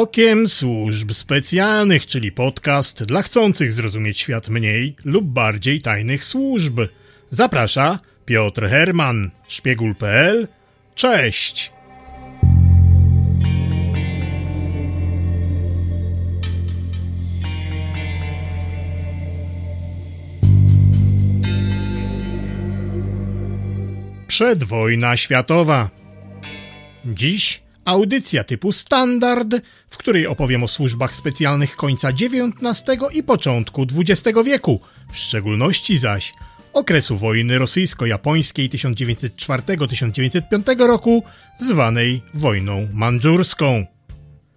Okiem Służb Specjalnych, czyli podcast dla chcących zrozumieć świat mniej lub bardziej tajnych służb. Zaprasza Piotr Herman, szpiegul.pl. Cześć! Przedwojna światowa. Dziś audycja typu standard, w której opowiem o służbach specjalnych końca XIX i początku XX wieku, w szczególności zaś okresu wojny rosyjsko-japońskiej 1904-1905 roku, zwanej wojną mandżurską.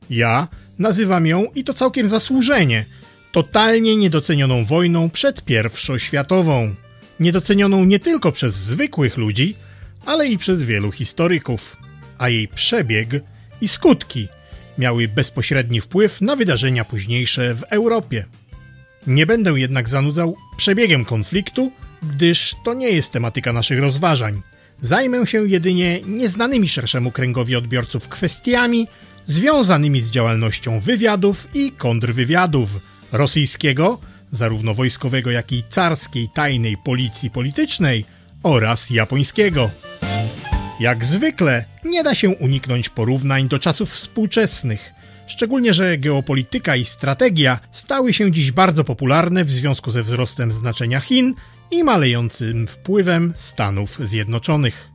Ja nazywam ją i to całkiem zasłużenie, totalnie niedocenioną wojną przed pierwszą światową. Niedocenioną nie tylko przez zwykłych ludzi, ale i przez wielu historyków a jej przebieg i skutki miały bezpośredni wpływ na wydarzenia późniejsze w Europie. Nie będę jednak zanudzał przebiegiem konfliktu, gdyż to nie jest tematyka naszych rozważań. Zajmę się jedynie nieznanymi szerszemu kręgowi odbiorców kwestiami związanymi z działalnością wywiadów i kontrwywiadów rosyjskiego, zarówno wojskowego, jak i carskiej tajnej policji politycznej oraz japońskiego. Jak zwykle nie da się uniknąć porównań do czasów współczesnych, szczególnie że geopolityka i strategia stały się dziś bardzo popularne w związku ze wzrostem znaczenia Chin i malejącym wpływem Stanów Zjednoczonych.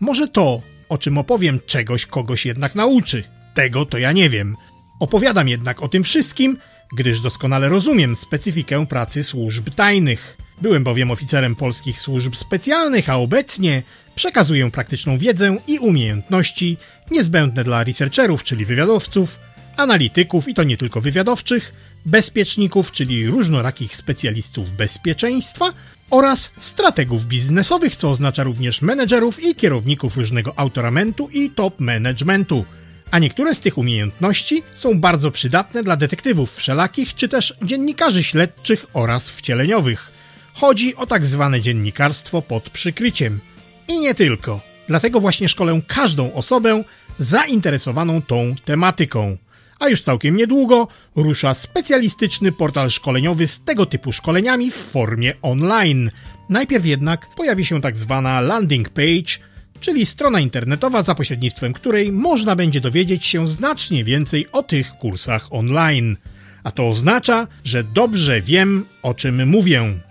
Może to, o czym opowiem, czegoś kogoś jednak nauczy. Tego to ja nie wiem. Opowiadam jednak o tym wszystkim, gdyż doskonale rozumiem specyfikę pracy służb tajnych. Byłem bowiem oficerem polskich służb specjalnych, a obecnie przekazuję praktyczną wiedzę i umiejętności niezbędne dla researcherów, czyli wywiadowców, analityków i to nie tylko wywiadowczych, bezpieczników, czyli różnorakich specjalistów bezpieczeństwa oraz strategów biznesowych, co oznacza również menedżerów i kierowników różnego autoramentu i top managementu. A niektóre z tych umiejętności są bardzo przydatne dla detektywów wszelakich czy też dziennikarzy śledczych oraz wcieleniowych. Chodzi o tak zwane dziennikarstwo pod przykryciem. I nie tylko. Dlatego właśnie szkolę każdą osobę zainteresowaną tą tematyką. A już całkiem niedługo rusza specjalistyczny portal szkoleniowy z tego typu szkoleniami w formie online. Najpierw jednak pojawi się tak zwana landing page, czyli strona internetowa, za pośrednictwem której można będzie dowiedzieć się znacznie więcej o tych kursach online. A to oznacza, że dobrze wiem, o czym mówię.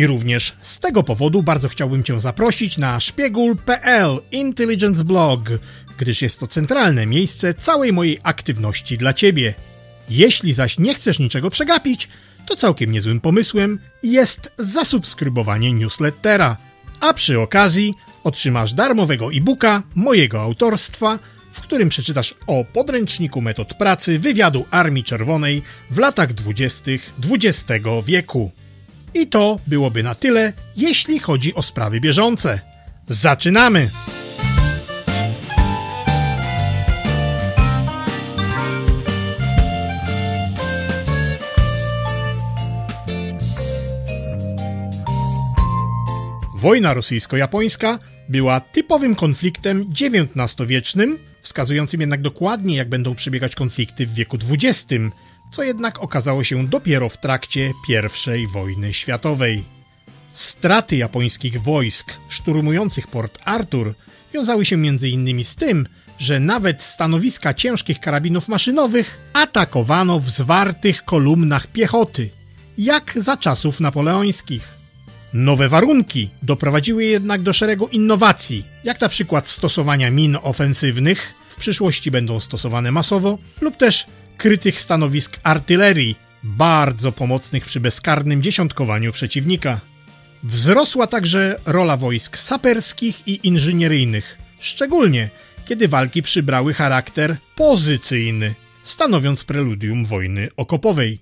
I również z tego powodu bardzo chciałbym Cię zaprosić na szpiegul.pl Intelligence Blog, gdyż jest to centralne miejsce całej mojej aktywności dla Ciebie. Jeśli zaś nie chcesz niczego przegapić, to całkiem niezłym pomysłem jest zasubskrybowanie newslettera. A przy okazji otrzymasz darmowego e-booka mojego autorstwa, w którym przeczytasz o podręczniku metod pracy wywiadu Armii Czerwonej w latach dwudziestych XX wieku. I to byłoby na tyle, jeśli chodzi o sprawy bieżące. Zaczynamy! Wojna rosyjsko-japońska była typowym konfliktem XIX-wiecznym, wskazującym jednak dokładnie, jak będą przebiegać konflikty w wieku XX, co jednak okazało się dopiero w trakcie I wojny światowej. Straty japońskich wojsk szturmujących Port Arthur wiązały się m.in. z tym, że nawet stanowiska ciężkich karabinów maszynowych atakowano w zwartych kolumnach piechoty, jak za czasów napoleońskich. Nowe warunki doprowadziły jednak do szeregu innowacji, jak na przykład stosowania min ofensywnych, w przyszłości będą stosowane masowo, lub też krytych stanowisk artylerii, bardzo pomocnych przy bezkarnym dziesiątkowaniu przeciwnika. Wzrosła także rola wojsk saperskich i inżynieryjnych, szczególnie kiedy walki przybrały charakter pozycyjny, stanowiąc preludium wojny okopowej.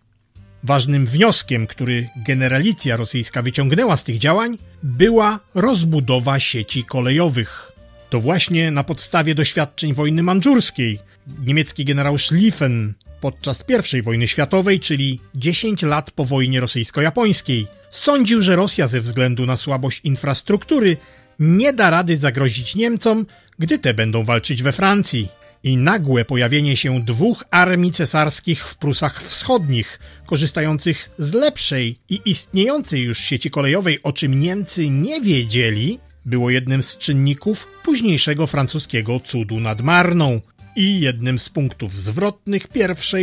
Ważnym wnioskiem, który generalicja rosyjska wyciągnęła z tych działań, była rozbudowa sieci kolejowych. To właśnie na podstawie doświadczeń wojny mandżurskiej niemiecki generał Schlieffen podczas I wojny światowej, czyli 10 lat po wojnie rosyjsko-japońskiej. Sądził, że Rosja ze względu na słabość infrastruktury nie da rady zagrozić Niemcom, gdy te będą walczyć we Francji. i nagłe pojawienie się dwóch armii cesarskich w Prusach Wschodnich, korzystających z lepszej i istniejącej już sieci kolejowej, o czym Niemcy nie wiedzieli, było jednym z czynników późniejszego francuskiego cudu nad Marną i jednym z punktów zwrotnych I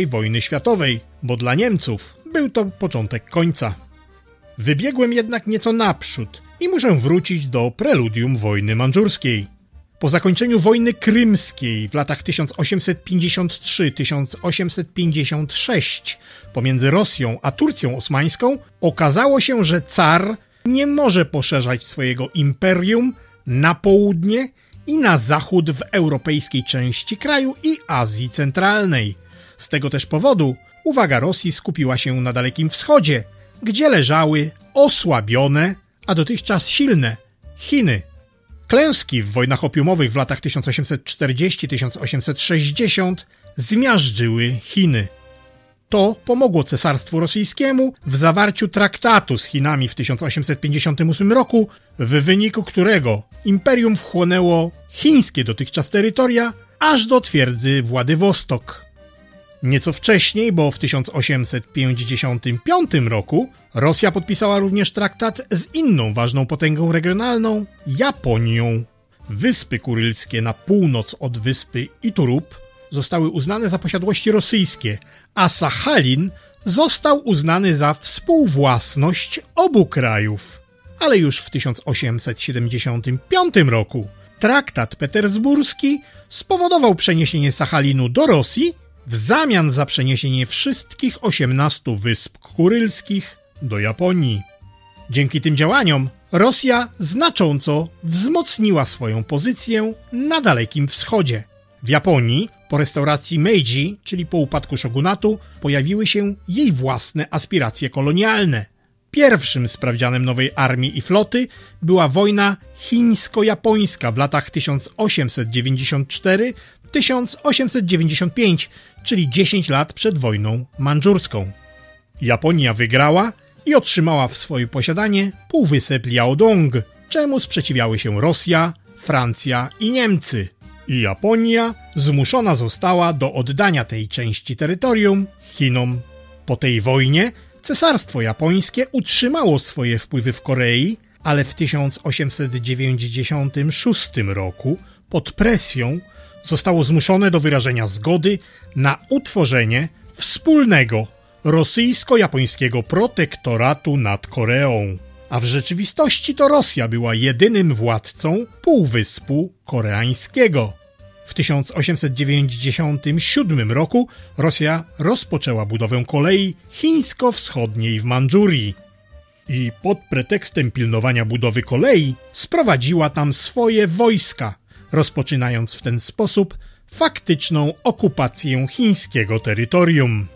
wojny światowej, bo dla Niemców był to początek końca. Wybiegłem jednak nieco naprzód i muszę wrócić do preludium wojny mandżurskiej. Po zakończeniu wojny krymskiej w latach 1853-1856 pomiędzy Rosją a Turcją Osmańską okazało się, że car nie może poszerzać swojego imperium na południe i na zachód w europejskiej części kraju i Azji Centralnej. Z tego też powodu uwaga Rosji skupiła się na Dalekim Wschodzie, gdzie leżały osłabione, a dotychczas silne Chiny. Klęski w wojnach opiumowych w latach 1840-1860 zmiażdżyły Chiny. To pomogło cesarstwu rosyjskiemu w zawarciu traktatu z Chinami w 1858 roku, w wyniku którego imperium wchłonęło chińskie dotychczas terytoria aż do twierdzy Władywostok. Nieco wcześniej, bo w 1855 roku, Rosja podpisała również traktat z inną ważną potęgą regionalną Japonią. Wyspy Kurylskie na północ od wyspy Iturup zostały uznane za posiadłości rosyjskie, a Sachalin został uznany za współwłasność obu krajów. Ale już w 1875 roku traktat petersburski spowodował przeniesienie Sachalinu do Rosji w zamian za przeniesienie wszystkich 18 wysp kurylskich do Japonii. Dzięki tym działaniom Rosja znacząco wzmocniła swoją pozycję na Dalekim Wschodzie. W Japonii po restauracji Meiji, czyli po upadku shogunatu, pojawiły się jej własne aspiracje kolonialne. Pierwszym sprawdzianem nowej armii i floty była wojna chińsko-japońska w latach 1894-1895, czyli 10 lat przed wojną mandżurską. Japonia wygrała i otrzymała w swoje posiadanie półwysep Liaodong, czemu sprzeciwiały się Rosja, Francja i Niemcy. I Japonia zmuszona została do oddania tej części terytorium Chinom. Po tej wojnie cesarstwo japońskie utrzymało swoje wpływy w Korei, ale w 1896 roku pod presją zostało zmuszone do wyrażenia zgody na utworzenie wspólnego rosyjsko-japońskiego protektoratu nad Koreą. A w rzeczywistości to Rosja była jedynym władcą Półwyspu Koreańskiego. W 1897 roku Rosja rozpoczęła budowę kolei chińsko-wschodniej w Mandżurii i pod pretekstem pilnowania budowy kolei sprowadziła tam swoje wojska, rozpoczynając w ten sposób faktyczną okupację chińskiego terytorium.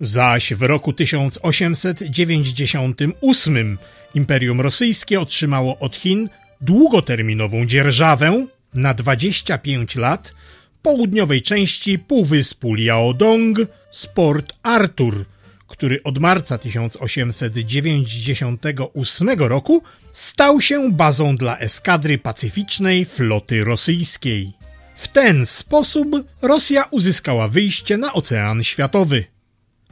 Zaś w roku 1898 Imperium Rosyjskie otrzymało od Chin długoterminową dzierżawę na 25 lat południowej części półwyspu Liaodong z Port Arthur, który od marca 1898 roku stał się bazą dla eskadry pacyficznej floty rosyjskiej. W ten sposób Rosja uzyskała wyjście na Ocean Światowy.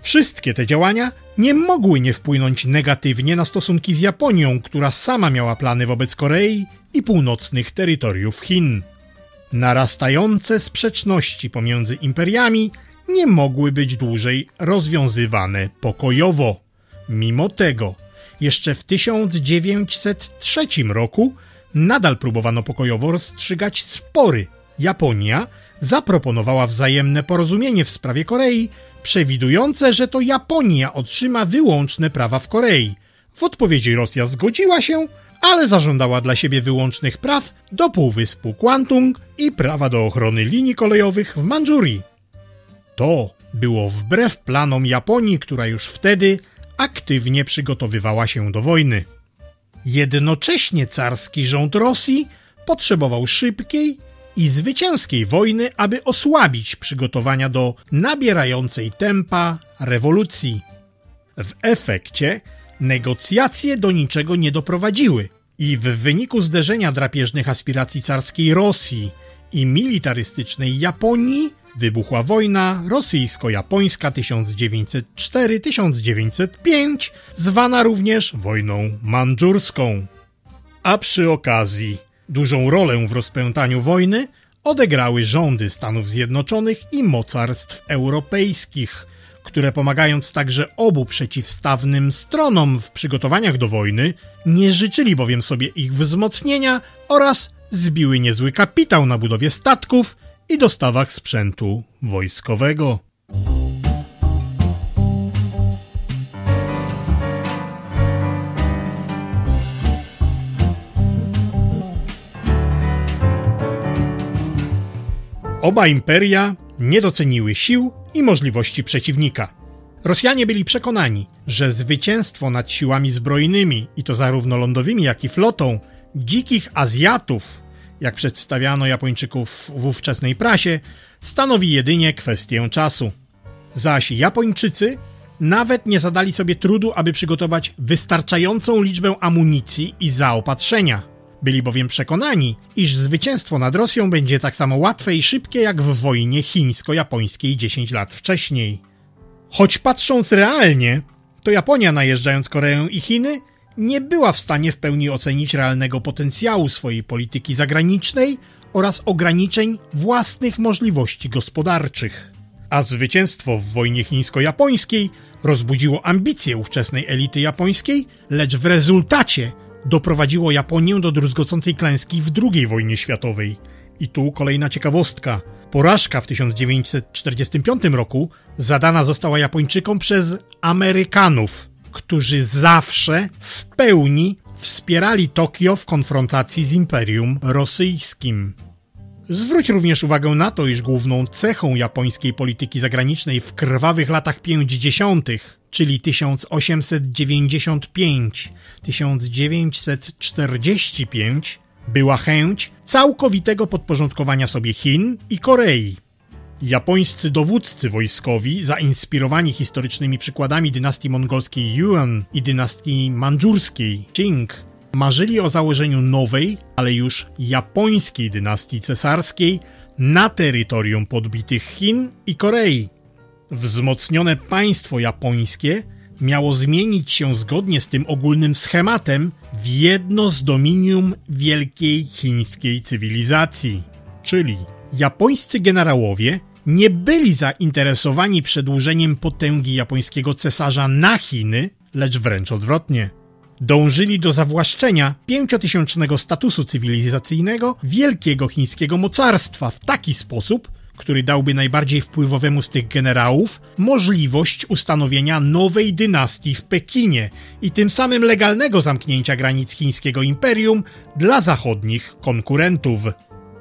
Wszystkie te działania nie mogły nie wpłynąć negatywnie na stosunki z Japonią, która sama miała plany wobec Korei i północnych terytoriów Chin. Narastające sprzeczności pomiędzy imperiami nie mogły być dłużej rozwiązywane pokojowo. Mimo tego, jeszcze w 1903 roku nadal próbowano pokojowo rozstrzygać spory. Japonia zaproponowała wzajemne porozumienie w sprawie Korei, przewidujące, że to Japonia otrzyma wyłączne prawa w Korei. W odpowiedzi Rosja zgodziła się, ale zażądała dla siebie wyłącznych praw do Półwyspu Kwantung i prawa do ochrony linii kolejowych w Mandżurii. To było wbrew planom Japonii, która już wtedy aktywnie przygotowywała się do wojny. Jednocześnie carski rząd Rosji potrzebował szybkiej i zwycięskiej wojny, aby osłabić przygotowania do nabierającej tempa rewolucji. W efekcie negocjacje do niczego nie doprowadziły i w wyniku zderzenia drapieżnych aspiracji carskiej Rosji i militarystycznej Japonii wybuchła wojna rosyjsko-japońska 1904-1905, zwana również wojną mandżurską. A przy okazji dużą rolę w rozpętaniu wojny odegrały rządy Stanów Zjednoczonych i mocarstw europejskich, które pomagając także obu przeciwstawnym stronom w przygotowaniach do wojny, nie życzyli bowiem sobie ich wzmocnienia oraz zbiły niezły kapitał na budowie statków i dostawach sprzętu wojskowego. Oba imperia nie doceniły sił i możliwości przeciwnika. Rosjanie byli przekonani, że zwycięstwo nad siłami zbrojnymi, i to zarówno lądowymi, jak i flotą, dzikich Azjatów, jak przedstawiano Japończyków w ówczesnej prasie, stanowi jedynie kwestię czasu. Zaś Japończycy nawet nie zadali sobie trudu, aby przygotować wystarczającą liczbę amunicji i zaopatrzenia. Byli bowiem przekonani, iż zwycięstwo nad Rosją będzie tak samo łatwe i szybkie jak w wojnie chińsko-japońskiej 10 lat wcześniej. Choć patrząc realnie, to Japonia najeżdżając Koreę i Chiny nie była w stanie w pełni ocenić realnego potencjału swojej polityki zagranicznej oraz ograniczeń własnych możliwości gospodarczych. A zwycięstwo w wojnie chińsko-japońskiej rozbudziło ambicje ówczesnej elity japońskiej, lecz w rezultacie doprowadziło Japonię do druzgocącej klęski w II wojnie światowej. I tu kolejna ciekawostka. Porażka w 1945 roku zadana została Japończykom przez Amerykanów, którzy zawsze w pełni wspierali Tokio w konfrontacji z Imperium Rosyjskim. Zwróć również uwagę na to, iż główną cechą japońskiej polityki zagranicznej w krwawych latach 50., czyli 1895-1945, była chęć całkowitego podporządkowania sobie Chin i Korei. Japońscy dowódcy wojskowi, zainspirowani historycznymi przykładami dynastii mongolskiej Yuan i dynastii mandżurskiej Qing, marzyli o założeniu nowej, ale już japońskiej dynastii cesarskiej na terytorium podbitych Chin i Korei. Wzmocnione państwo japońskie miało zmienić się zgodnie z tym ogólnym schematem w jedno z dominium wielkiej chińskiej cywilizacji, czyli japońscy generałowie nie byli zainteresowani przedłużeniem potęgi japońskiego cesarza na Chiny, lecz wręcz odwrotnie. Dążyli do zawłaszczenia pięciotysięcznego statusu cywilizacyjnego wielkiego chińskiego mocarstwa w taki sposób, który dałby najbardziej wpływowemu z tych generałów możliwość ustanowienia nowej dynastii w Pekinie i tym samym legalnego zamknięcia granic chińskiego imperium dla zachodnich konkurentów.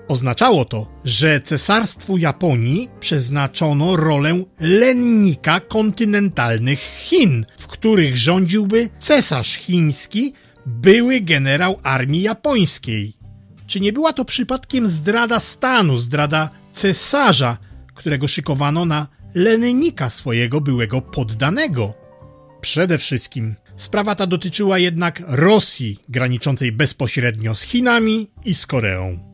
Oznaczało to, że cesarstwu Japonii przeznaczono rolę lennika kontynentalnych Chin, w których rządziłby cesarz chiński, były generał armii japońskiej. Czy nie była to przypadkiem zdrada stanu, zdrada cesarza, którego szykowano na lennika swojego byłego poddanego? Przede wszystkim sprawa ta dotyczyła jednak Rosji, graniczącej bezpośrednio z Chinami i z Koreą.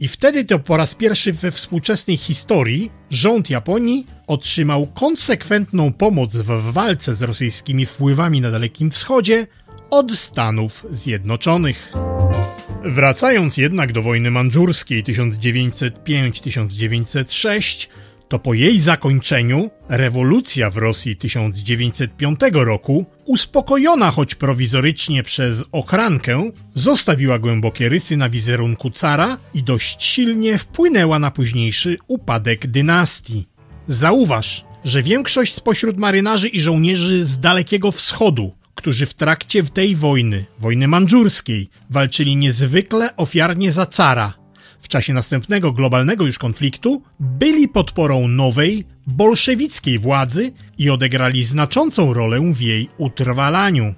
I wtedy to po raz pierwszy we współczesnej historii rząd Japonii otrzymał konsekwentną pomoc w walce z rosyjskimi wpływami na Dalekim Wschodzie od Stanów Zjednoczonych. Wracając jednak do wojny mandżurskiej 1905-1906, to po jej zakończeniu rewolucja w Rosji 1905 roku, uspokojona choć prowizorycznie przez ochrankę, zostawiła głębokie rysy na wizerunku cara i dość silnie wpłynęła na późniejszy upadek dynastii. Zauważ, że większość spośród marynarzy i żołnierzy z Dalekiego Wschodu, którzy w trakcie tej wojny, wojny mandżurskiej, walczyli niezwykle ofiarnie za cara, w czasie następnego globalnego już konfliktu byli podporą nowej, bolszewickiej władzy i odegrali znaczącą rolę w jej utrwalaniu.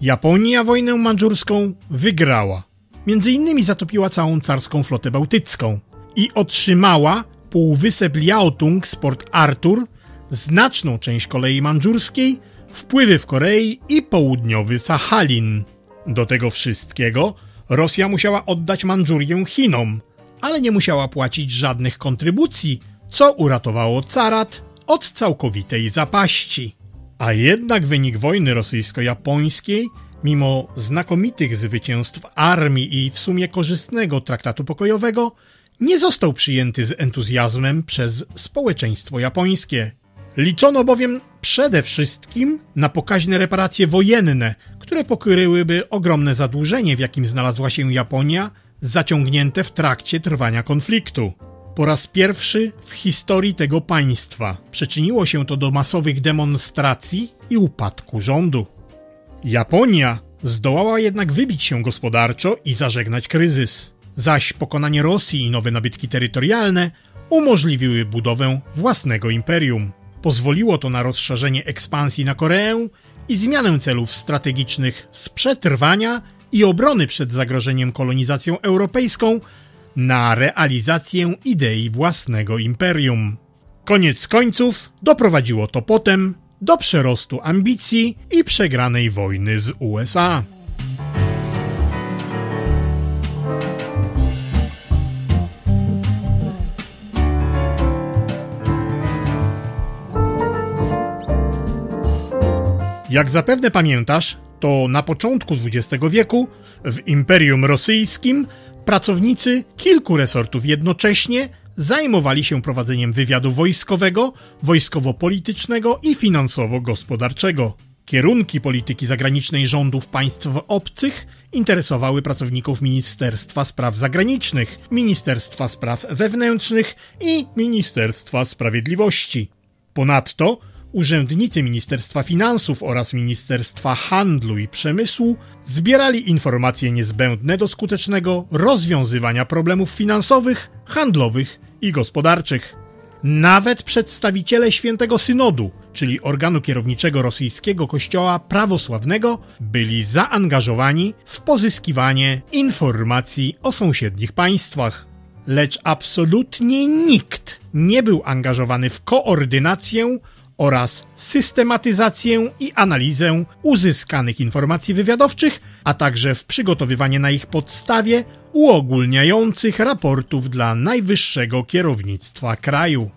Japonia wojnę mandżurską wygrała. Między innymi zatopiła całą carską flotę bałtycką i otrzymała półwysep Liaotung z Port Arthur, znaczną część kolei mandżurskiej, wpływy w Korei i południowy Sachalin. Do tego wszystkiego Rosja musiała oddać Mandżurię Chinom, ale nie musiała płacić żadnych kontrybucji, co uratowało carat od całkowitej zapaści. A jednak wynik wojny rosyjsko-japońskiej, mimo znakomitych zwycięstw armii i w sumie korzystnego traktatu pokojowego, nie został przyjęty z entuzjazmem przez społeczeństwo japońskie. Liczono bowiem przede wszystkim na pokaźne reparacje wojenne, które pokryłyby ogromne zadłużenie, w jakim znalazła się Japonia, zaciągnięte w trakcie trwania konfliktu. Po raz pierwszy w historii tego państwa przyczyniło się to do masowych demonstracji i upadku rządu. Japonia zdołała jednak wybić się gospodarczo i zażegnać kryzys, zaś pokonanie Rosji i nowe nabytki terytorialne umożliwiły budowę własnego imperium. Pozwoliło to na rozszerzenie ekspansji na Koreę i zmianę celów strategicznych z przetrwania i obrony przed zagrożeniem kolonizacją europejską na realizację idei własnego imperium. Koniec końców doprowadziło to potem do przerostu ambicji i przegranej wojny z USA. Jak zapewne pamiętasz, to na początku XX wieku w Imperium Rosyjskim pracownicy kilku resortów jednocześnie zajmowali się prowadzeniem wywiadu wojskowego, wojskowo-politycznego i finansowo-gospodarczego. Kierunki polityki zagranicznej rządów państw obcych interesowały pracowników Ministerstwa Spraw Zagranicznych, Ministerstwa Spraw Wewnętrznych i Ministerstwa Sprawiedliwości. Ponadto urzędnicy Ministerstwa Finansów oraz Ministerstwa Handlu i Przemysłu zbierali informacje niezbędne do skutecznego rozwiązywania problemów finansowych, handlowych i gospodarczych. Nawet przedstawiciele Świętego Synodu, czyli organu kierowniczego rosyjskiego kościoła prawosławnego, byli zaangażowani w pozyskiwanie informacji o sąsiednich państwach. Lecz absolutnie nikt nie był angażowany w koordynację oraz systematyzację i analizę uzyskanych informacji wywiadowczych, a także w przygotowywanie na ich podstawie uogólniających raportów dla najwyższego kierownictwa kraju.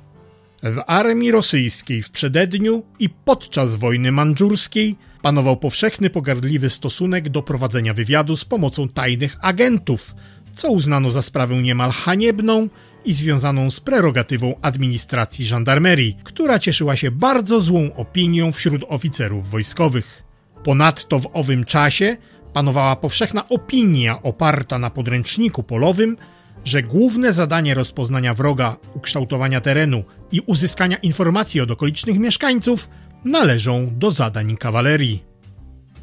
W armii rosyjskiej w przededniu i podczas wojny mandżurskiej panował powszechny pogardliwy stosunek do prowadzenia wywiadu z pomocą tajnych agentów, co uznano za sprawę niemal haniebną i związaną z prerogatywą administracji żandarmerii, która cieszyła się bardzo złą opinią wśród oficerów wojskowych. Ponadto w owym czasie panowała powszechna opinia oparta na podręczniku polowym, że główne zadanie rozpoznania wroga, ukształtowania terenu i uzyskania informacji od okolicznych mieszkańców należą do zadań kawalerii.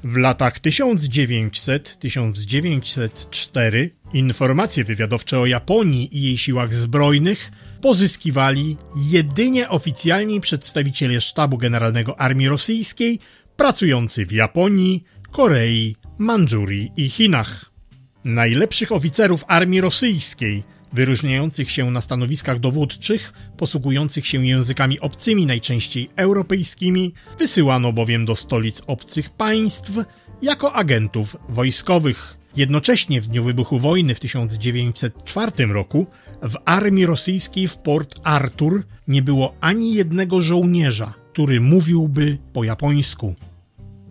W latach 1900-1904 informacje wywiadowcze o Japonii i jej siłach zbrojnych pozyskiwali jedynie oficjalni przedstawiciele Sztabu Generalnego Armii Rosyjskiej pracujący w Japonii, Korei, Mandżurii i Chinach. Najlepszych oficerów armii rosyjskiej, wyróżniających się na stanowiskach dowódczych, posługujących się językami obcymi, najczęściej europejskimi, wysyłano bowiem do stolic obcych państw jako agentów wojskowych. Jednocześnie w dniu wybuchu wojny w 1904 roku w armii rosyjskiej w Port Arthur nie było ani jednego żołnierza, który mówiłby po japońsku.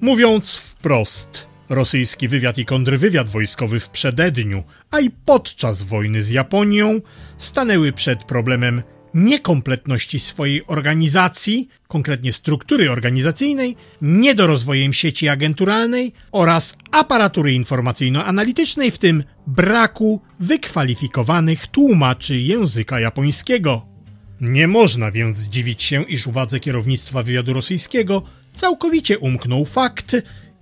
Mówiąc wprost, rosyjski wywiad i kontrwywiad wojskowy w przededniu, a i podczas wojny z Japonią stanęły przed problemem niekompletności swojej organizacji, konkretnie struktury organizacyjnej, niedorozwojem sieci agenturalnej oraz aparatury informacyjno-analitycznej, w tym braku wykwalifikowanych tłumaczy języka japońskiego. Nie można więc dziwić się, iż uwadze kierownictwa wywiadu rosyjskiego całkowicie umknął fakt,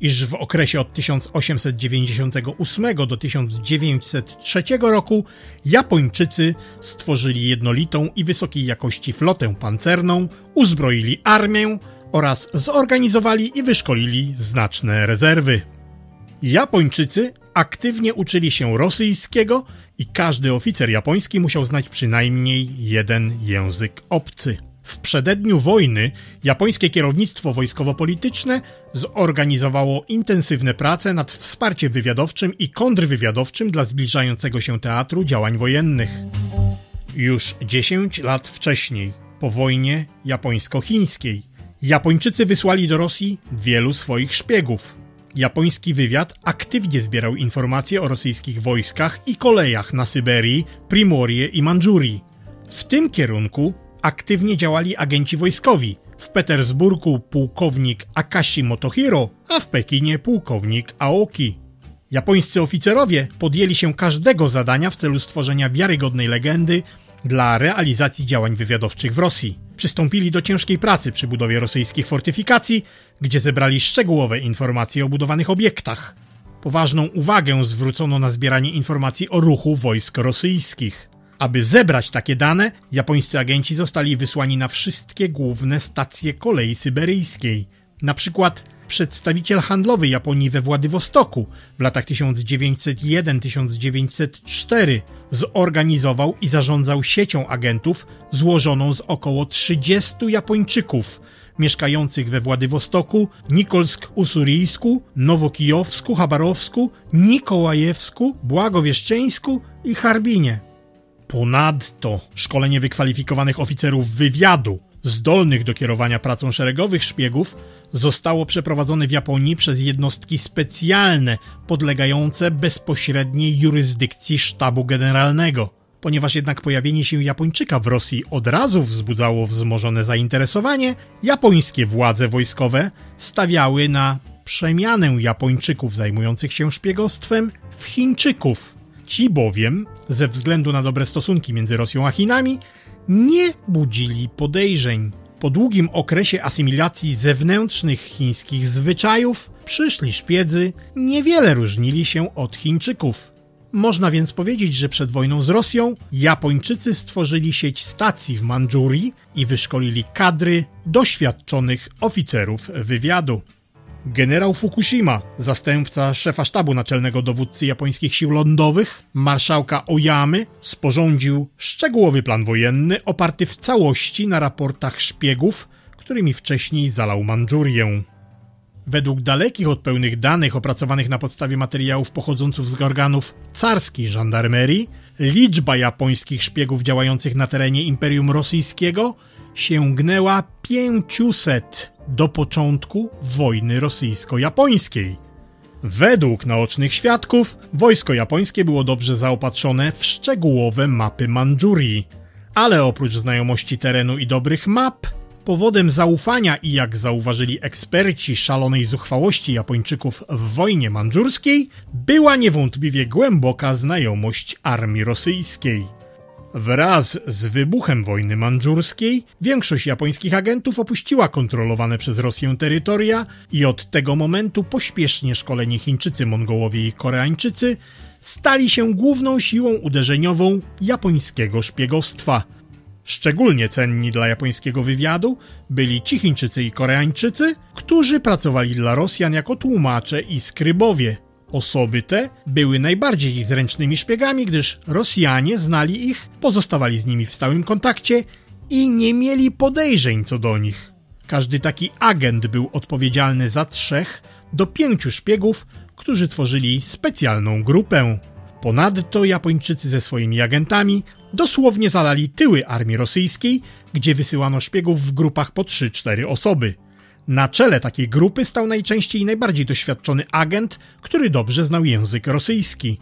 iż w okresie od 1898 do 1903 roku Japończycy stworzyli jednolitą i wysokiej jakości flotę pancerną, uzbroili armię oraz zorganizowali i wyszkolili znaczne rezerwy. Japończycy aktywnie uczyli się rosyjskiego i każdy oficer japoński musiał znać przynajmniej jeden język obcy. W przededniu wojny japońskie kierownictwo wojskowo-polityczne zorganizowało intensywne prace nad wsparciem wywiadowczym i kontrwywiadowczym dla zbliżającego się teatru działań wojennych. Już 10 lat wcześniej, po wojnie japońsko-chińskiej, Japończycy wysłali do Rosji wielu swoich szpiegów. Japoński wywiad aktywnie zbierał informacje o rosyjskich wojskach i kolejach na Syberii, Primorie i Mandżurii. W tym kierunku aktywnie działali agenci wojskowi. W Petersburgu pułkownik Akashi Motohiro, a w Pekinie pułkownik Aoki. Japońscy oficerowie podjęli się każdego zadania w celu stworzenia wiarygodnej legendy dla realizacji działań wywiadowczych w Rosji. Przystąpili do ciężkiej pracy przy budowie rosyjskich fortyfikacji, gdzie zebrali szczegółowe informacje o budowanych obiektach. Poważną uwagę zwrócono na zbieranie informacji o ruchu wojsk rosyjskich. Aby zebrać takie dane, japońscy agenci zostali wysłani na wszystkie główne stacje kolei syberyjskiej. Na przykład przedstawiciel handlowy Japonii we Władywostoku w latach 1901-1904 zorganizował i zarządzał siecią agentów złożoną z około 30 Japończyków mieszkających we Władywostoku, Nikolsk-Usuryjsku, Nowokijowsku, Chabarowsku, Nikołajewsku, Błagowieszczeńsku i Harbinie. Ponadto szkolenie wykwalifikowanych oficerów wywiadu, zdolnych do kierowania pracą szeregowych szpiegów, zostało przeprowadzone w Japonii przez jednostki specjalne podlegające bezpośredniej jurysdykcji sztabu generalnego. Ponieważ jednak pojawienie się Japończyka w Rosji od razu wzbudzało wzmożone zainteresowanie, japońskie władze wojskowe stawiały na przemianę Japończyków zajmujących się szpiegostwem w Chińczyków. Ci bowiem, ze względu na dobre stosunki między Rosją a Chinami, nie budzili podejrzeń. Po długim okresie asymilacji zewnętrznych chińskich zwyczajów, przyszli szpiedzy niewiele różnili się od Chińczyków. Można więc powiedzieć, że przed wojną z Rosją Japończycy stworzyli sieć stacji w Mandżurii i wyszkolili kadry doświadczonych oficerów wywiadu. Generał Fukushima, zastępca szefa sztabu naczelnego dowódcy japońskich sił lądowych, marszałka Oyamy, sporządził szczegółowy plan wojenny oparty w całości na raportach szpiegów, którymi wcześniej zalał Mandżurię. Według dalekich od pełnych danych opracowanych na podstawie materiałów pochodzących z organów carskiej żandarmerii, liczba japońskich szpiegów działających na terenie Imperium Rosyjskiego sięgnęła 500 do początku wojny rosyjsko-japońskiej. Według naocznych świadków, wojsko japońskie było dobrze zaopatrzone w szczegółowe mapy Mandżurii, ale oprócz znajomości terenu i dobrych map, powodem zaufania i jak zauważyli eksperci szalonej zuchwałości Japończyków w wojnie mandżurskiej, była niewątpliwie głęboka znajomość armii rosyjskiej. Wraz z wybuchem wojny mandżurskiej większość japońskich agentów opuściła kontrolowane przez Rosję terytoria i od tego momentu pośpiesznie szkoleni Chińczycy, Mongołowie i Koreańczycy stali się główną siłą uderzeniową japońskiego szpiegostwa. Szczególnie cenni dla japońskiego wywiadu byli ci Chińczycy i Koreańczycy, którzy pracowali dla Rosjan jako tłumacze i skrybowie. Osoby te były najbardziej zręcznymi szpiegami, gdyż Rosjanie znali ich, pozostawali z nimi w stałym kontakcie i nie mieli podejrzeń co do nich. Każdy taki agent był odpowiedzialny za trzech do pięciu szpiegów, którzy tworzyli specjalną grupę. Ponadto Japończycy ze swoimi agentami dosłownie zalali tyły armii rosyjskiej, gdzie wysyłano szpiegów w grupach po 3-4 osoby. Na czele takiej grupy stał najczęściej najbardziej doświadczony agent, który dobrze znał język rosyjski.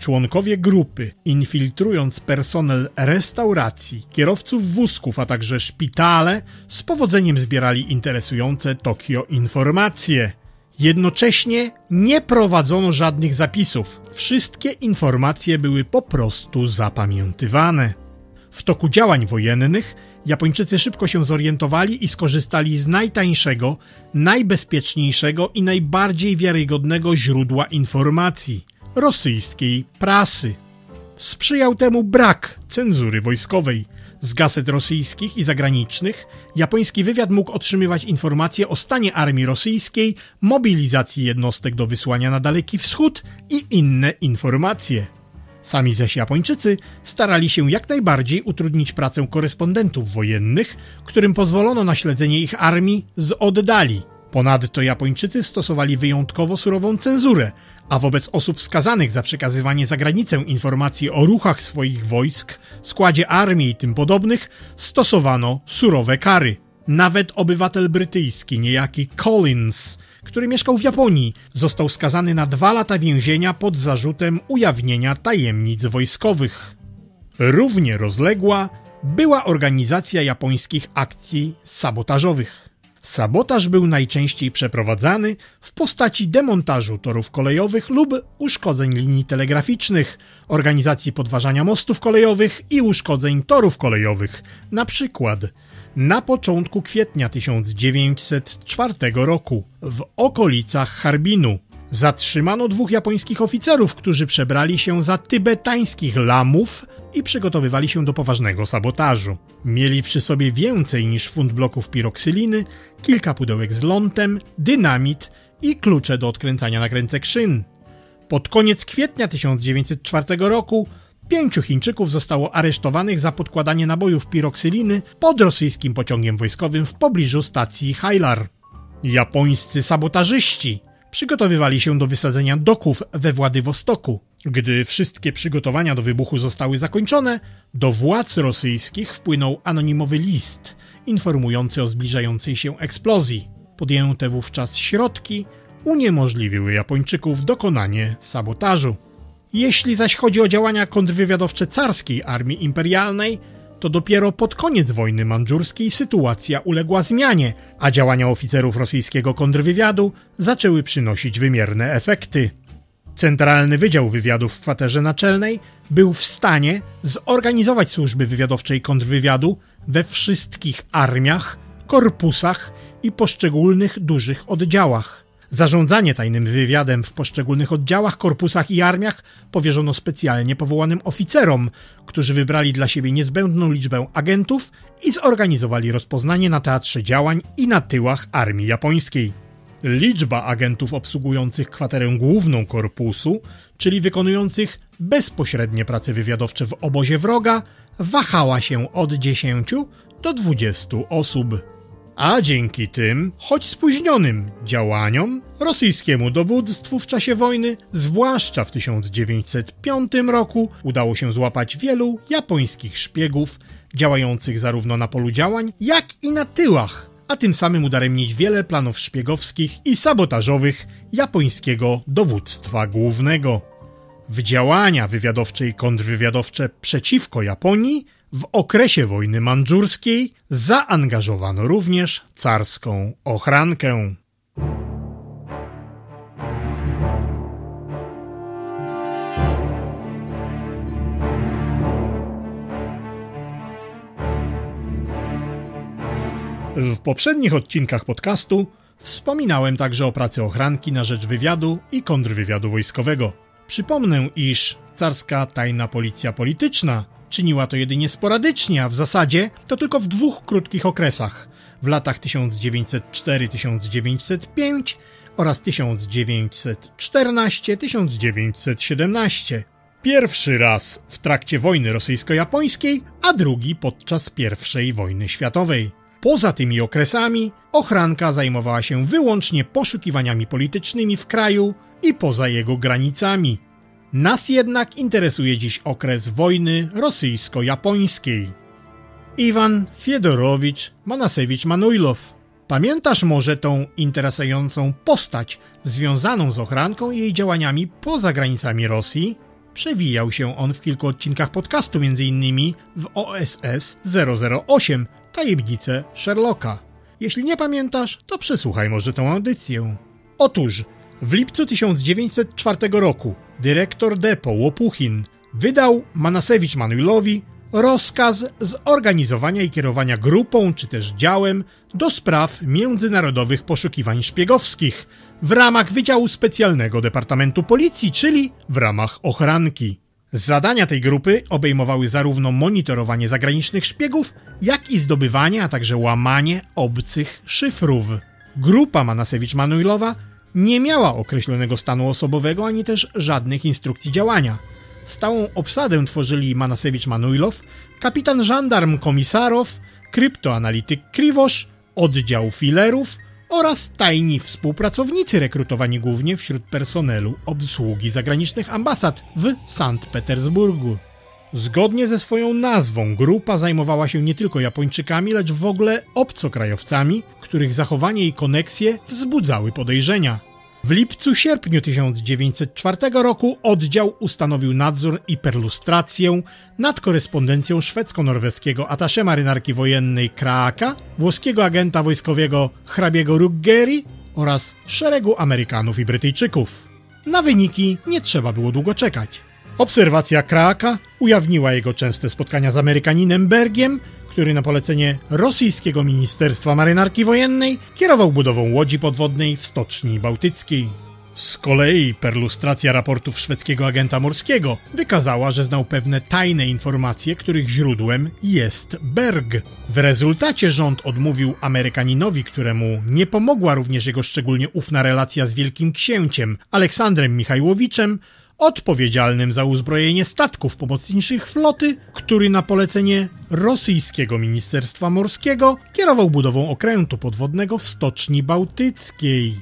Członkowie grupy, infiltrując personel restauracji, kierowców wózków, a także szpitale, z powodzeniem zbierali interesujące Tokio informacje. Jednocześnie nie prowadzono żadnych zapisów. Wszystkie informacje były po prostu zapamiętywane. W toku działań wojennych Japończycy szybko się zorientowali i skorzystali z najtańszego, najbezpieczniejszego i najbardziej wiarygodnego źródła informacji rosyjskiej prasy. Sprzyjał temu brak cenzury wojskowej. Z gazet rosyjskich i zagranicznych japoński wywiad mógł otrzymywać informacje o stanie armii rosyjskiej, mobilizacji jednostek do wysłania na Daleki Wschód i inne informacje. Sami zaś Japończycy starali się jak najbardziej utrudnić pracę korespondentów wojennych, którym pozwolono na śledzenie ich armii z oddali. Ponadto Japończycy stosowali wyjątkowo surową cenzurę, a wobec osób skazanych za przekazywanie za granicę informacji o ruchach swoich wojsk, składzie armii i tym podobnych, stosowano surowe kary. Nawet obywatel brytyjski, niejaki Collins, który mieszkał w Japonii, został skazany na dwa lata więzienia pod zarzutem ujawnienia tajemnic wojskowych. Równie rozległa była organizacja japońskich akcji sabotażowych. Sabotaż był najczęściej przeprowadzany w postaci demontażu torów kolejowych lub uszkodzeń linii telegraficznych, organizacji podważania mostów kolejowych i uszkodzeń torów kolejowych. Na przykład na początku kwietnia 1904 roku w okolicach Harbinu zatrzymano dwóch japońskich oficerów, którzy przebrali się za tybetańskich lamów i przygotowywali się do poważnego sabotażu. Mieli przy sobie więcej niż funt bloków piroksyliny, kilka pudełek z lądem, dynamit i klucze do odkręcania nakrętek szyn. Pod koniec kwietnia 1904 roku pięciu Chińczyków zostało aresztowanych za podkładanie nabojów piroksyliny pod rosyjskim pociągiem wojskowym w pobliżu stacji Hailar. Japońscy sabotażyści przygotowywali się do wysadzenia doków we Władywostoku. Gdy wszystkie przygotowania do wybuchu zostały zakończone, do władz rosyjskich wpłynął anonimowy list informujący o zbliżającej się eksplozji. Podjęte wówczas środki uniemożliwiły Japończyków dokonanie sabotażu. Jeśli zaś chodzi o działania kontrwywiadowcze carskiej armii imperialnej, to dopiero pod koniec wojny mandżurskiej sytuacja uległa zmianie, a działania oficerów rosyjskiego kontrwywiadu zaczęły przynosić wymierne efekty. Centralny Wydział Wywiadu w kwaterze naczelnej był w stanie zorganizować służby wywiadowcze i kontrwywiadu we wszystkich armiach, korpusach i poszczególnych dużych oddziałach. Zarządzanie tajnym wywiadem w poszczególnych oddziałach, korpusach i armiach powierzono specjalnie powołanym oficerom, którzy wybrali dla siebie niezbędną liczbę agentów i zorganizowali rozpoznanie na teatrze działań i na tyłach armii japońskiej. Liczba agentów obsługujących kwaterę główną korpusu, czyli wykonujących bezpośrednie prace wywiadowcze w obozie wroga, wahała się od 10 do 20 osób. A dzięki tym, choć spóźnionym działaniom, rosyjskiemu dowództwu w czasie wojny, zwłaszcza w 1905 roku, udało się złapać wielu japońskich szpiegów działających zarówno na polu działań, jak i na tyłach a tym samym udaremnić wiele planów szpiegowskich i sabotażowych japońskiego dowództwa głównego. W działania wywiadowcze i kontrwywiadowcze przeciwko Japonii w okresie wojny mandżurskiej zaangażowano również carską ochrankę. W poprzednich odcinkach podcastu wspominałem także o pracy ochranki na rzecz wywiadu i kontrwywiadu wojskowego. Przypomnę, iż carska tajna policja polityczna czyniła to jedynie sporadycznie, a w zasadzie to tylko w dwóch krótkich okresach w latach 1904-1905 oraz 1914-1917. Pierwszy raz w trakcie wojny rosyjsko-japońskiej, a drugi podczas I wojny światowej. Poza tymi okresami ochranka zajmowała się wyłącznie poszukiwaniami politycznymi w kraju i poza jego granicami. Nas jednak interesuje dziś okres wojny rosyjsko-japońskiej. Iwan Fiedorowicz Manasewicz Manujlow. Pamiętasz może tą interesującą postać związaną z ochranką i jej działaniami poza granicami Rosji? Przewijał się on w kilku odcinkach podcastu, m.in. w OSS 008 Tajemnice Sherlocka. Jeśli nie pamiętasz, to przesłuchaj może tę audycję. Otóż w lipcu 1904 roku dyrektor depo Łopuchin wydał Manasewicz Manuilowi rozkaz zorganizowania i kierowania grupą czy też działem do spraw międzynarodowych poszukiwań szpiegowskich w ramach Wydziału Specjalnego Departamentu Policji, czyli w ramach ochranki. Zadania tej grupy obejmowały zarówno monitorowanie zagranicznych szpiegów, jak i zdobywanie, a także łamanie obcych szyfrów. Grupa Manasewicz-Manuilowa nie miała określonego stanu osobowego ani też żadnych instrukcji działania. Stałą obsadę tworzyli Manasewicz-Manuilow, kapitan żandarm Komisarow, kryptoanalityk Kriwosz, oddział filerów oraz tajni współpracownicy rekrutowani głównie wśród personelu obsługi zagranicznych ambasad w Sankt Petersburgu. Zgodnie ze swoją nazwą, grupa zajmowała się nie tylko Japończykami, lecz w ogóle obcokrajowcami, których zachowanie i koneksje wzbudzały podejrzenia. W lipcu-sierpniu 1904 roku oddział ustanowił nadzór i perlustrację nad korespondencją szwedzko-norweskiego atasze marynarki wojennej Kraaka, włoskiego agenta wojskowego hrabiego Ruggeri oraz szeregu Amerykanów i Brytyjczyków. Na wyniki nie trzeba było długo czekać. Obserwacja Kraaka ujawniła jego częste spotkania z Amerykaninem Bergiem, który na polecenie rosyjskiego Ministerstwa Marynarki Wojennej kierował budową łodzi podwodnej w Stoczni Bałtyckiej. Z kolei perlustracja raportów szwedzkiego agenta morskiego wykazała, że znał pewne tajne informacje, których źródłem jest Berg. W rezultacie rząd odmówił Amerykaninowi, któremu nie pomogła również jego szczególnie ufna relacja z Wielkim Księciem Aleksandrem Michajłowiczem, odpowiedzialnym za uzbrojenie statków pomocniczych floty, który na polecenie rosyjskiego Ministerstwa Morskiego kierował budową okrętu podwodnego w Stoczni Bałtyckiej.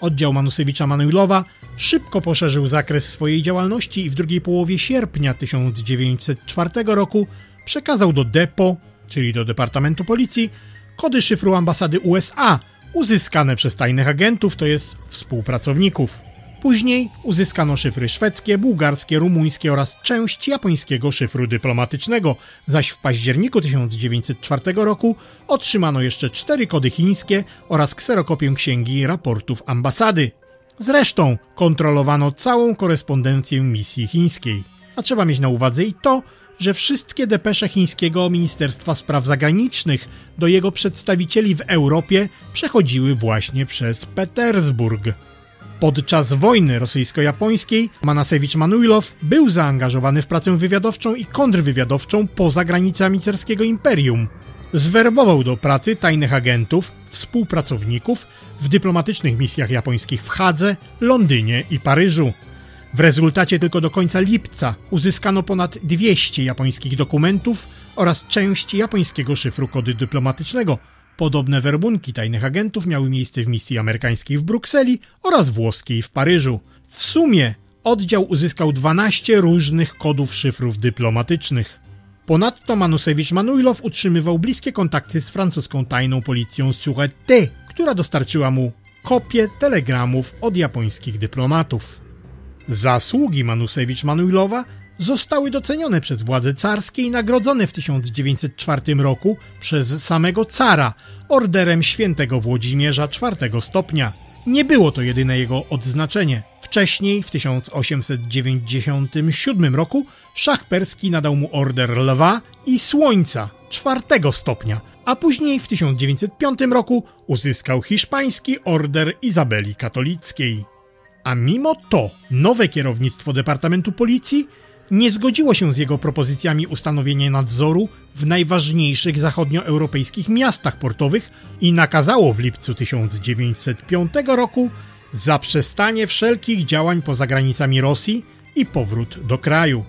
Oddział Manusewicza Manuilowa szybko poszerzył zakres swojej działalności i w drugiej połowie sierpnia 1904 roku przekazał do DEPO, czyli do Departamentu Policji, kody szyfru ambasady USA uzyskane przez tajnych agentów, to jest współpracowników. Później uzyskano szyfry szwedzkie, bułgarskie, rumuńskie oraz część japońskiego szyfru dyplomatycznego, zaś w październiku 1904 roku otrzymano jeszcze cztery kody chińskie oraz kserokopię księgi raportów ambasady. Zresztą kontrolowano całą korespondencję misji chińskiej. A trzeba mieć na uwadze i to, że wszystkie depesze chińskiego Ministerstwa Spraw Zagranicznych do jego przedstawicieli w Europie przechodziły właśnie przez Petersburg. Podczas wojny rosyjsko-japońskiej Manasewicz Manuilow był zaangażowany w pracę wywiadowczą i kontrwywiadowczą poza granicami carskiego imperium. Zwerbował do pracy tajnych agentów, współpracowników w dyplomatycznych misjach japońskich w Hadze, Londynie i Paryżu. W rezultacie tylko do końca lipca uzyskano ponad 200 japońskich dokumentów oraz część japońskiego szyfru kody dyplomatycznego, Podobne werbunki tajnych agentów miały miejsce w misji amerykańskiej w Brukseli oraz włoskiej w Paryżu. W sumie oddział uzyskał 12 różnych kodów szyfrów dyplomatycznych. Ponadto Manusewicz Manuilow utrzymywał bliskie kontakty z francuską tajną policją Sûreté, która dostarczyła mu kopie telegramów od japońskich dyplomatów. Zasługi Manusewicz Manuilowa zostały docenione przez władze carskie i nagrodzone w 1904 roku przez samego cara orderem świętego Włodzimierza czwartego stopnia. Nie było to jedyne jego odznaczenie. Wcześniej, w 1897 roku, szach perski nadał mu order lwa i słońca czwartego stopnia, a później w 1905 roku uzyskał hiszpański order Izabeli Katolickiej. A mimo to nowe kierownictwo Departamentu Policji nie zgodziło się z jego propozycjami ustanowienia nadzoru w najważniejszych zachodnioeuropejskich miastach portowych i nakazało w lipcu 1905 roku zaprzestanie wszelkich działań poza granicami Rosji i powrót do kraju.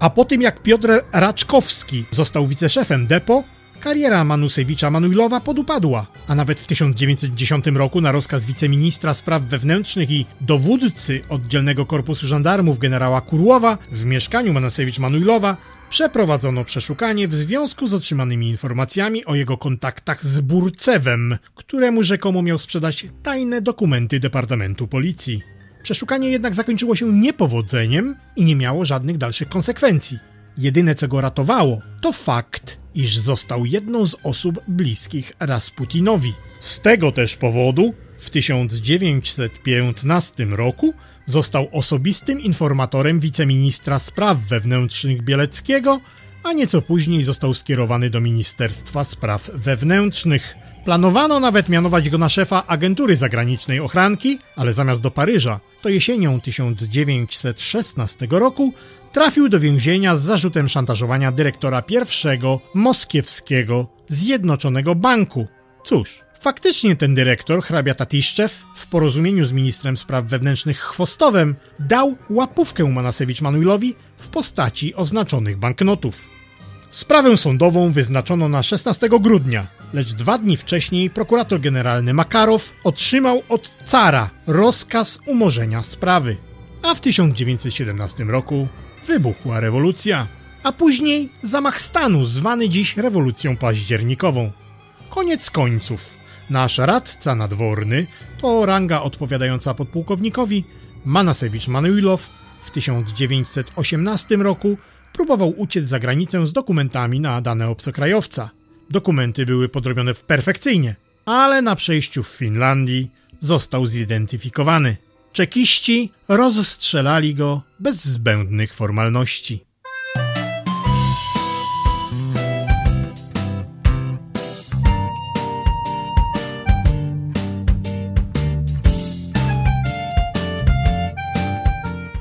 A po tym jak Piotr Raczkowski został wiceszefem depo, Kariera Manusewicza Manuilowa podupadła, a nawet w 1910 roku na rozkaz wiceministra spraw wewnętrznych i dowódcy oddzielnego korpusu żandarmów generała Kurłowa w mieszkaniu Manusewicz Manuilowa przeprowadzono przeszukanie w związku z otrzymanymi informacjami o jego kontaktach z Burcewem, któremu rzekomo miał sprzedać tajne dokumenty Departamentu Policji. Przeszukanie jednak zakończyło się niepowodzeniem i nie miało żadnych dalszych konsekwencji. Jedyne co go ratowało, to fakt, iż został jedną z osób bliskich Rasputinowi. Z tego też powodu w 1915 roku został osobistym informatorem wiceministra spraw wewnętrznych Bieleckiego, a nieco później został skierowany do Ministerstwa Spraw Wewnętrznych. Planowano nawet mianować go na szefa agentury zagranicznej ochranki, ale zamiast do Paryża, to jesienią 1916 roku trafił do więzienia z zarzutem szantażowania dyrektora pierwszego moskiewskiego Zjednoczonego Banku. Cóż, faktycznie ten dyrektor, hrabia Tatiszczew, w porozumieniu z ministrem spraw wewnętrznych Chwostowem, dał łapówkę Manasewicz Manuilowi w postaci oznaczonych banknotów. Sprawę sądową wyznaczono na 16 grudnia lecz dwa dni wcześniej prokurator generalny Makarow otrzymał od cara rozkaz umorzenia sprawy. A w 1917 roku wybuchła rewolucja, a później zamach stanu zwany dziś rewolucją październikową. Koniec końców. Nasz radca nadworny, to ranga odpowiadająca podpułkownikowi, Manasewicz Manuilow w 1918 roku próbował uciec za granicę z dokumentami na dane obcokrajowca. Dokumenty były podrobione perfekcyjnie, ale na przejściu w Finlandii został zidentyfikowany. Czekiści rozstrzelali go bez zbędnych formalności.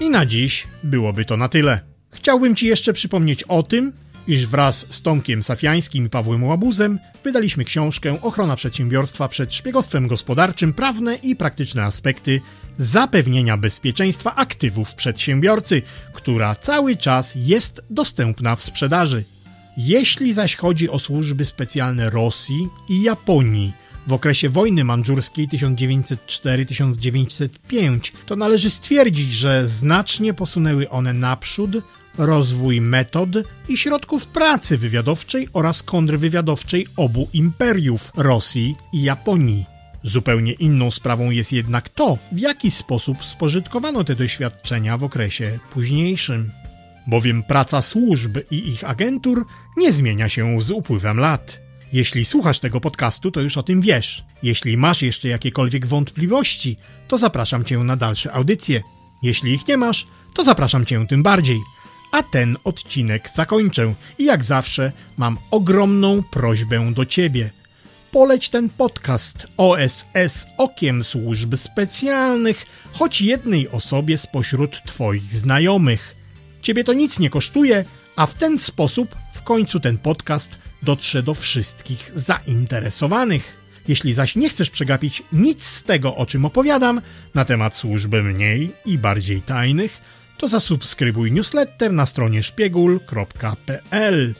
I na dziś byłoby to na tyle. Chciałbym Ci jeszcze przypomnieć o tym, iż wraz z Tomkiem Safiańskim i Pawłem Łabuzem wydaliśmy książkę Ochrona przedsiębiorstwa przed szpiegostwem gospodarczym, prawne i praktyczne aspekty zapewnienia bezpieczeństwa aktywów przedsiębiorcy, która cały czas jest dostępna w sprzedaży. Jeśli zaś chodzi o służby specjalne Rosji i Japonii, w okresie wojny mandżurskiej 1904-1905, to należy stwierdzić, że znacznie posunęły one naprzód rozwój metod i środków pracy wywiadowczej oraz kontrwywiadowczej obu imperiów Rosji i Japonii. Zupełnie inną sprawą jest jednak to, w jaki sposób spożytkowano te doświadczenia w okresie późniejszym. Bowiem praca służb i ich agentur nie zmienia się z upływem lat. Jeśli słuchasz tego podcastu, to już o tym wiesz. Jeśli masz jeszcze jakiekolwiek wątpliwości, to zapraszam Cię na dalsze audycje. Jeśli ich nie masz, to zapraszam Cię tym bardziej. A ten odcinek zakończę i jak zawsze mam ogromną prośbę do Ciebie. Poleć ten podcast OSS Okiem Służb Specjalnych choć jednej osobie spośród Twoich znajomych. Ciebie to nic nie kosztuje, a w ten sposób w końcu ten podcast dotrze do wszystkich zainteresowanych. Jeśli zaś nie chcesz przegapić nic z tego, o czym opowiadam, na temat służb mniej i bardziej tajnych, to zasubskrybuj newsletter na stronie szpiegul.pl.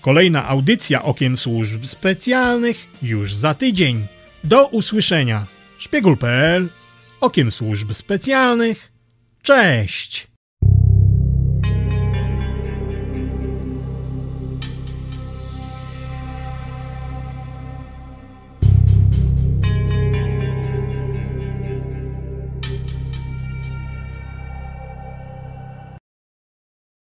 Kolejna audycja Okiem Służb Specjalnych już za tydzień. Do usłyszenia. Szpiegul.pl Okiem Służb Specjalnych. Cześć!